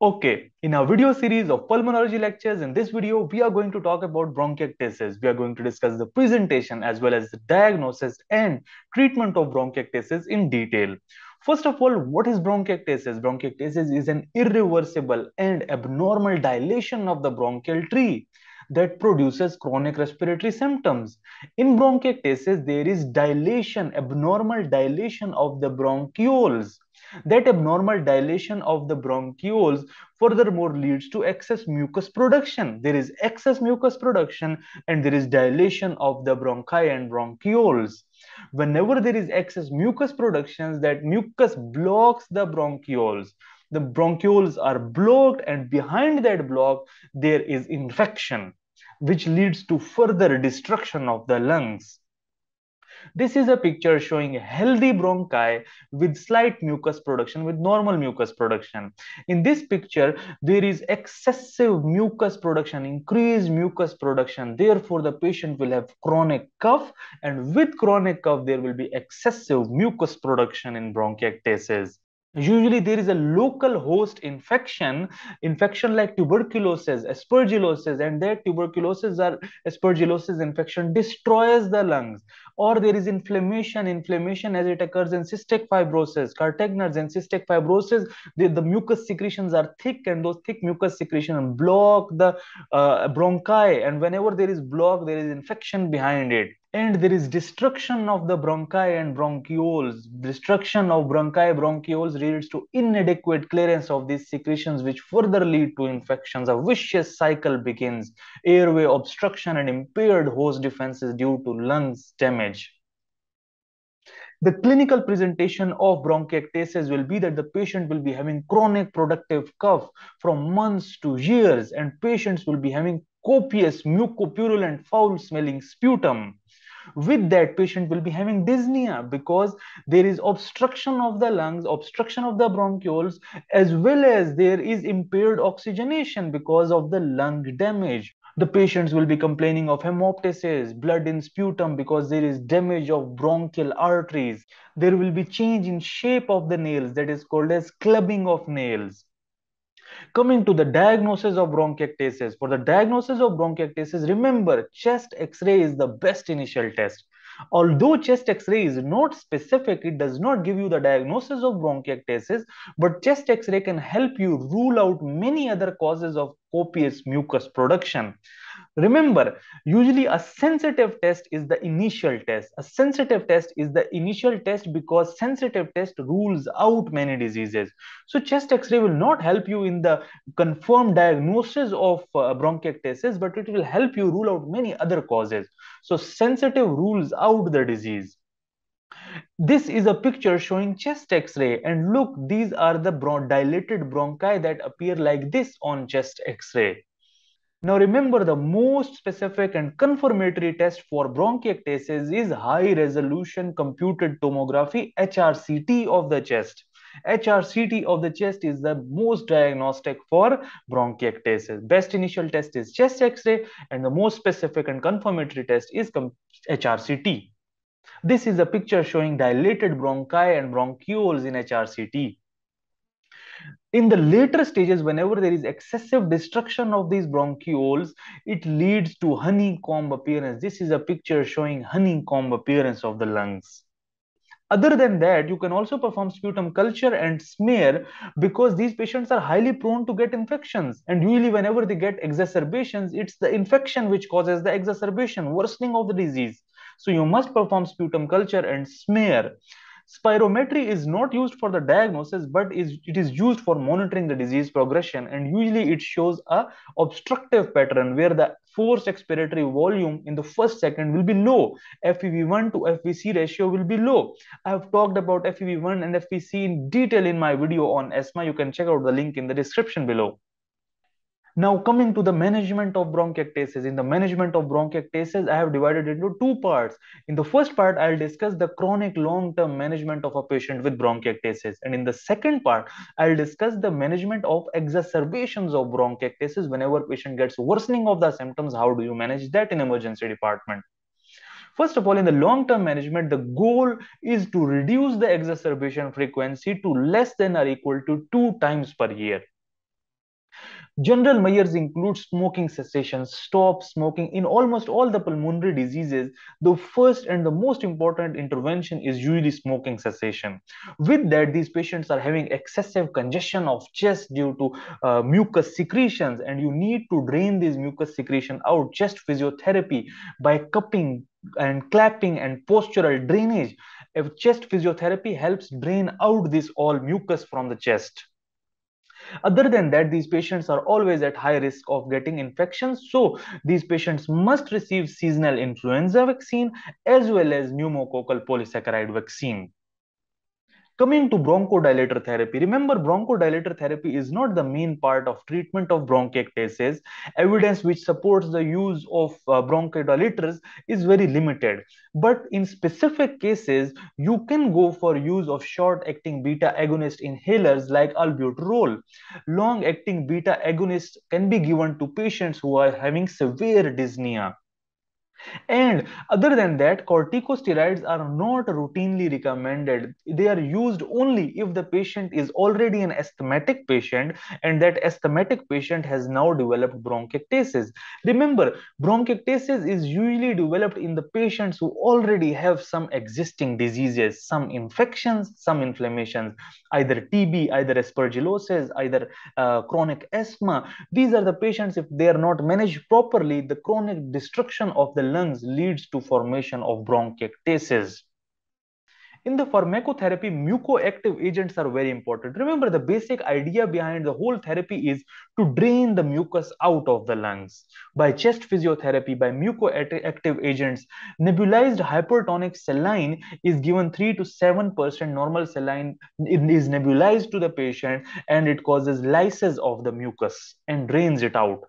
Okay, in our video series of pulmonology lectures, in this video, we are going to talk about bronchiectasis. We are going to discuss the presentation as well as the diagnosis and treatment of bronchiectasis in detail. First of all, what is bronchiectasis? Bronchiectasis is an irreversible and abnormal dilation of the bronchial tree that produces chronic respiratory symptoms. In bronchiectasis, there is dilation, abnormal dilation of the bronchioles that abnormal dilation of the bronchioles furthermore leads to excess mucus production. There is excess mucus production and there is dilation of the bronchi and bronchioles. Whenever there is excess mucus production, that mucus blocks the bronchioles. The bronchioles are blocked and behind that block, there is infection, which leads to further destruction of the lungs. This is a picture showing healthy bronchi with slight mucus production, with normal mucus production. In this picture, there is excessive mucus production, increased mucus production. Therefore, the patient will have chronic cough and with chronic cough, there will be excessive mucus production in bronchiectasis usually there is a local host infection infection like tuberculosis aspergillosis and that tuberculosis or aspergillosis infection destroys the lungs or there is inflammation inflammation as it occurs in cystic fibrosis Kartagener's and cystic fibrosis the, the mucus secretions are thick and those thick mucus secretions block the uh, bronchi and whenever there is block there is infection behind it and there is destruction of the bronchi and bronchioles. Destruction of bronchi bronchioles leads to inadequate clearance of these secretions, which further lead to infections. A vicious cycle begins. Airway obstruction and impaired host defenses due to lungs damage. The clinical presentation of bronchiectasis will be that the patient will be having chronic productive cough from months to years, and patients will be having copious mucopurulent foul smelling sputum. With that patient will be having dyspnea because there is obstruction of the lungs obstruction of the bronchioles as well as there is impaired oxygenation because of the lung damage the patients will be complaining of hemoptysis blood in sputum because there is damage of bronchial arteries there will be change in shape of the nails that is called as clubbing of nails Coming to the diagnosis of bronchiectasis. For the diagnosis of bronchiectasis, remember chest x-ray is the best initial test. Although chest x-ray is not specific, it does not give you the diagnosis of bronchiectasis, but chest x-ray can help you rule out many other causes of copious mucus production. Remember, usually a sensitive test is the initial test. A sensitive test is the initial test because sensitive test rules out many diseases. So chest x-ray will not help you in the confirmed diagnosis of uh, bronchiectasis, but it will help you rule out many other causes. So sensitive rules out the disease. This is a picture showing chest x-ray and look, these are the bron dilated bronchi that appear like this on chest x-ray. Now remember the most specific and confirmatory test for bronchiectasis is high resolution computed tomography HRCT of the chest. HRCT of the chest is the most diagnostic for bronchiectasis. Best initial test is chest x-ray and the most specific and confirmatory test is HRCT. This is a picture showing dilated bronchi and bronchioles in HRCT in the later stages, whenever there is excessive destruction of these bronchioles, it leads to honeycomb appearance. This is a picture showing honeycomb appearance of the lungs. Other than that, you can also perform sputum culture and smear because these patients are highly prone to get infections. And usually whenever they get exacerbations, it's the infection which causes the exacerbation, worsening of the disease. So you must perform sputum culture and smear. Spirometry is not used for the diagnosis, but is, it is used for monitoring the disease progression. And usually it shows a obstructive pattern where the forced expiratory volume in the first second will be low. FEV1 to FVC ratio will be low. I have talked about FEV1 and FVC in detail in my video on asthma. You can check out the link in the description below. Now coming to the management of bronchiectasis. In the management of bronchiectasis, I have divided into two parts. In the first part, I'll discuss the chronic long-term management of a patient with bronchiectasis. And in the second part, I'll discuss the management of exacerbations of bronchiectasis. Whenever patient gets worsening of the symptoms, how do you manage that in emergency department? First of all, in the long-term management, the goal is to reduce the exacerbation frequency to less than or equal to two times per year General measures include smoking cessation, stop smoking. In almost all the pulmonary diseases, the first and the most important intervention is usually smoking cessation. With that, these patients are having excessive congestion of chest due to uh, mucus secretions, and you need to drain this mucus secretion out. Chest physiotherapy by cupping and clapping and postural drainage. If chest physiotherapy helps drain out this all mucus from the chest. Other than that, these patients are always at high risk of getting infections. So these patients must receive seasonal influenza vaccine as well as pneumococcal polysaccharide vaccine. Coming to bronchodilator therapy, remember bronchodilator therapy is not the main part of treatment of bronchiectasis. Evidence which supports the use of uh, bronchodilators is very limited. But in specific cases, you can go for use of short-acting beta agonist inhalers like albuterol. Long-acting beta agonists can be given to patients who are having severe dyspnea. And other than that, corticosteroids are not routinely recommended. They are used only if the patient is already an asthmatic patient and that asthmatic patient has now developed bronchiectasis. Remember, bronchiectasis is usually developed in the patients who already have some existing diseases, some infections, some inflammations, either TB, either aspergillosis, either uh, chronic asthma. These are the patients, if they are not managed properly, the chronic destruction of the lungs leads to formation of bronchiectasis. In the pharmacotherapy, mucoactive agents are very important. Remember, the basic idea behind the whole therapy is to drain the mucus out of the lungs. By chest physiotherapy, by mucoactive agents, nebulized hypertonic saline is given 3 to 7% normal saline is nebulized to the patient and it causes lysis of the mucus and drains it out.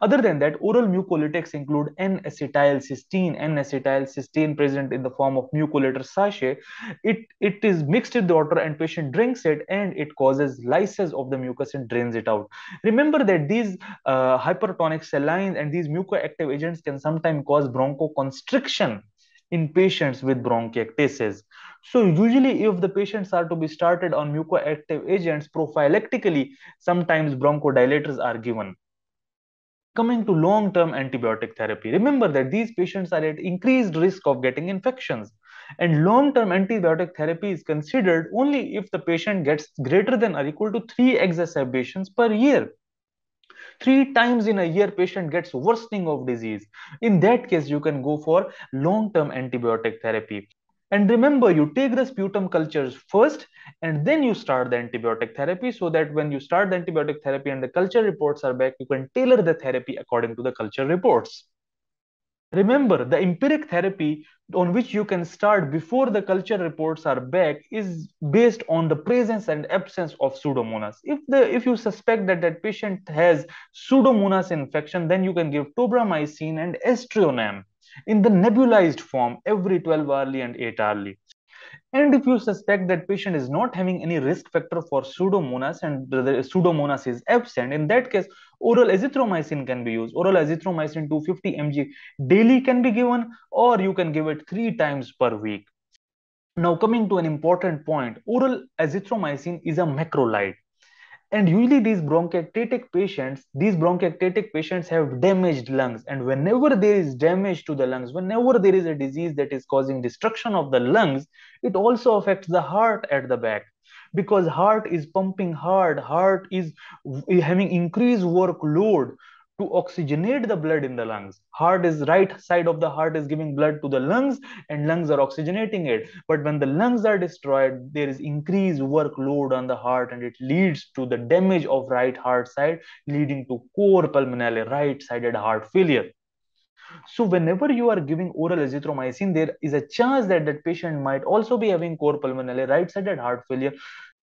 Other than that, oral mucolytics include N-acetylcysteine, N-acetylcysteine present in the form of mucolytic sachet. It, it is mixed with the water and patient drinks it and it causes lysis of the mucus and drains it out. Remember that these uh, hypertonic saline and these mucoactive agents can sometimes cause bronchoconstriction in patients with bronchiectasis. So usually if the patients are to be started on mucoactive agents prophylactically, sometimes bronchodilators are given. Coming to long-term antibiotic therapy, remember that these patients are at increased risk of getting infections. And long-term antibiotic therapy is considered only if the patient gets greater than or equal to three exacerbations per year. Three times in a year, patient gets worsening of disease. In that case, you can go for long-term antibiotic therapy. And remember, you take the sputum cultures first and then you start the antibiotic therapy so that when you start the antibiotic therapy and the culture reports are back, you can tailor the therapy according to the culture reports. Remember, the empiric therapy on which you can start before the culture reports are back is based on the presence and absence of pseudomonas. If the if you suspect that that patient has pseudomonas infection, then you can give tobramycin and aztreonam in the nebulized form every 12 hourly and 8 hourly. And if you suspect that patient is not having any risk factor for pseudomonas and the pseudomonas is absent, in that case, oral azithromycin can be used. Oral azithromycin 250 mg daily can be given or you can give it three times per week. Now coming to an important point, oral azithromycin is a macrolide and usually these bronchiectatic patients these bronchiectatic patients have damaged lungs. And whenever there is damage to the lungs whenever there is a disease that is causing destruction of the lungs it also affects the heart at the back. Because heart is pumping hard. Heart is having increased workload to oxygenate the blood in the lungs. Heart is right side of the heart is giving blood to the lungs and lungs are oxygenating it. But when the lungs are destroyed there is increased workload on the heart and it leads to the damage of right heart side leading to cor pulmonale right sided heart failure. So whenever you are giving oral azithromycin, there is a chance that that patient might also be having cor pulmonale right-sided heart failure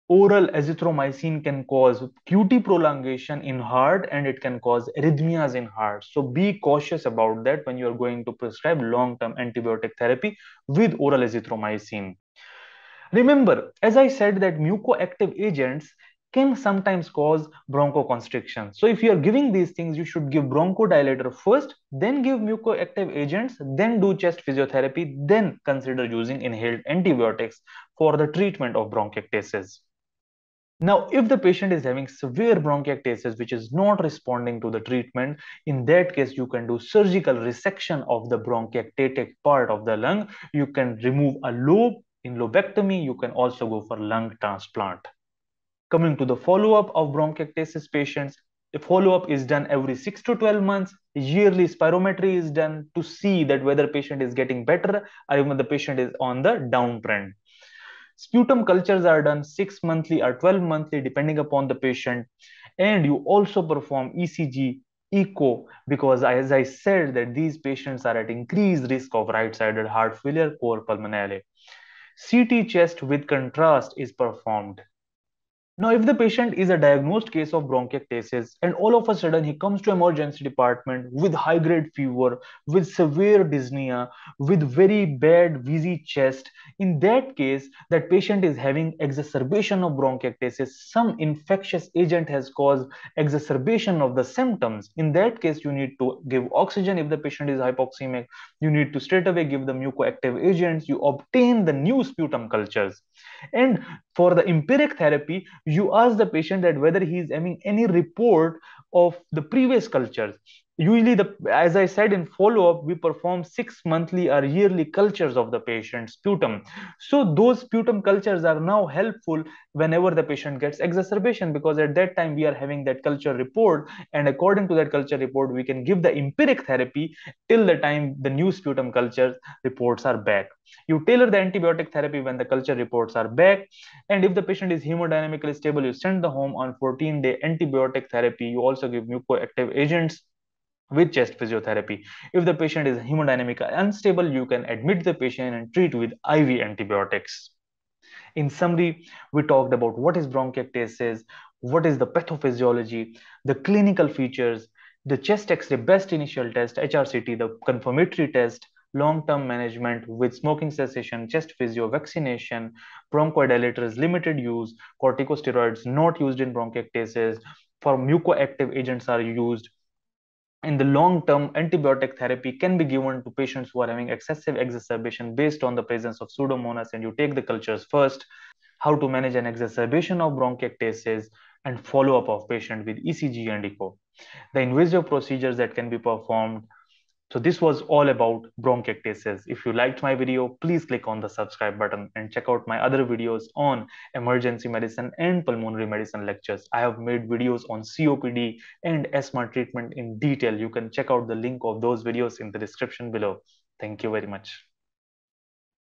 oral azithromycin can cause QT prolongation in heart and it can cause arrhythmias in heart. So be cautious about that when you're going to prescribe long-term antibiotic therapy with oral azithromycin. Remember, as I said that mucoactive agents can sometimes cause bronchoconstriction. So if you are giving these things, you should give bronchodilator first, then give mucoactive agents, then do chest physiotherapy, then consider using inhaled antibiotics for the treatment of bronchiectasis. Now, if the patient is having severe bronchiectasis, which is not responding to the treatment, in that case, you can do surgical resection of the bronchiectatic part of the lung. You can remove a lobe. In lobectomy, you can also go for lung transplant. Coming to the follow-up of bronchiectasis patients, the follow-up is done every 6 to 12 months. Yearly spirometry is done to see that whether patient is getting better or even the patient is on the downtrend. Sputum cultures are done 6 monthly or 12 monthly depending upon the patient. And you also perform ECG, echo, because as I said that these patients are at increased risk of right-sided heart failure, cor pulmonale. CT chest with contrast is performed. Now, if the patient is a diagnosed case of bronchiectasis and all of a sudden he comes to emergency department with high grade fever, with severe dyspnea, with very bad wheezy chest, in that case, that patient is having exacerbation of bronchiectasis. Some infectious agent has caused exacerbation of the symptoms. In that case, you need to give oxygen if the patient is hypoxemic. You need to straight away give the mucoactive agents. You obtain the new sputum cultures. And for the empiric therapy, you ask the patient that whether he is having any report of the previous cultures usually the as i said in follow-up we perform six monthly or yearly cultures of the patient's sputum. So those sputum cultures are now helpful whenever the patient gets exacerbation because at that time we are having that culture report and according to that culture report we can give the empiric therapy till the time the new sputum culture reports are back. You tailor the antibiotic therapy when the culture reports are back and if the patient is hemodynamically stable you send the home on 14 day antibiotic therapy. You also give mucoactive agents with chest physiotherapy. If the patient is hemodynamically unstable, you can admit the patient and treat with IV antibiotics. In summary, we talked about what is bronchiectasis, what is the pathophysiology, the clinical features, the chest X-ray best initial test, HRCT, the confirmatory test, long-term management with smoking cessation, chest physio, vaccination, bronchodilators, limited use, corticosteroids not used in bronchiectasis, for mucoactive agents are used, in the long term, antibiotic therapy can be given to patients who are having excessive exacerbation based on the presence of pseudomonas and you take the cultures first, how to manage an exacerbation of bronchiectasis and follow up of patient with ECG and echo. The invasive procedures that can be performed so this was all about bronchiectasis. If you liked my video, please click on the subscribe button and check out my other videos on emergency medicine and pulmonary medicine lectures. I have made videos on COPD and asthma treatment in detail. You can check out the link of those videos in the description below. Thank you very much.